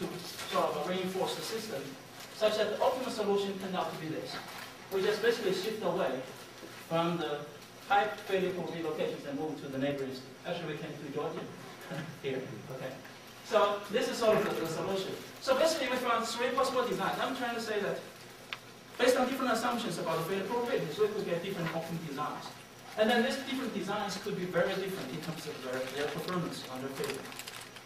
to sort of reinforce the system, such that the optimal solution turned out to be this. We just basically shift away from the high failure probability locations and move to the neighboring. Actually, we came to Georgia here. Okay. So this is sort of the, the solution. So basically, we found three possible designs. I'm trying to say that based on different assumptions about the failure probabilities, we could get different optimal designs. And then these different designs could be very different in terms of their, their performance under failure.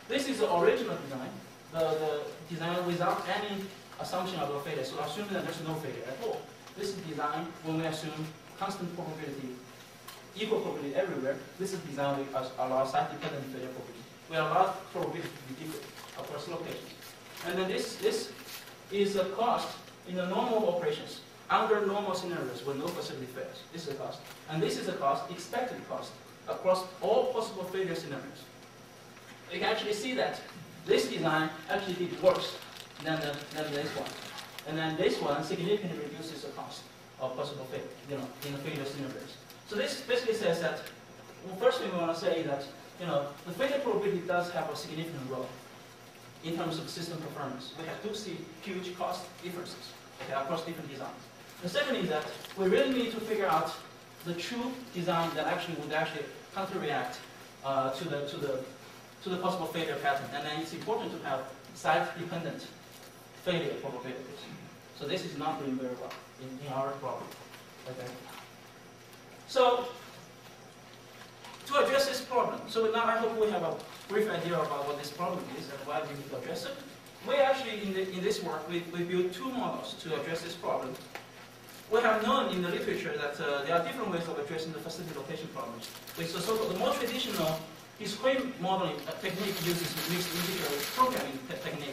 This is the original design, the, the design without any assumption of a failure, so assuming that there's no failure at all. This is design when we assume constant probability, equal probability everywhere. This is design we allow site-dependent failure probability. We allow probability to be different across locations. And then this, this is a cost in the normal operations under normal scenarios when no facility fails. This is a cost. And this is a cost, expected cost, across all possible failure scenarios. You can actually see that this design actually did worse than, the, than this one. And then this one significantly reduces the cost of possible failure, you know, in the failure scenarios. So this basically says that, well, first thing we want to say that, you know, the failure probability does have a significant role in terms of system performance. We have to see huge cost differences okay, across different designs. The second is that we really need to figure out the true design that actually would actually counter-react uh, to the to the to the possible failure pattern. And then it's important to have site-dependent failure probabilities. So this is not doing very well in, in our problem. Okay. So to address this problem, so now I hope we have a brief idea about what this problem is and why we need to address it. We actually, in, the, in this work, we, we built two models to address this problem. We have known in the literature that uh, there are different ways of addressing the facility location problems. With the so-called the more traditional discrete modeling technique uses mixed integer programming techniques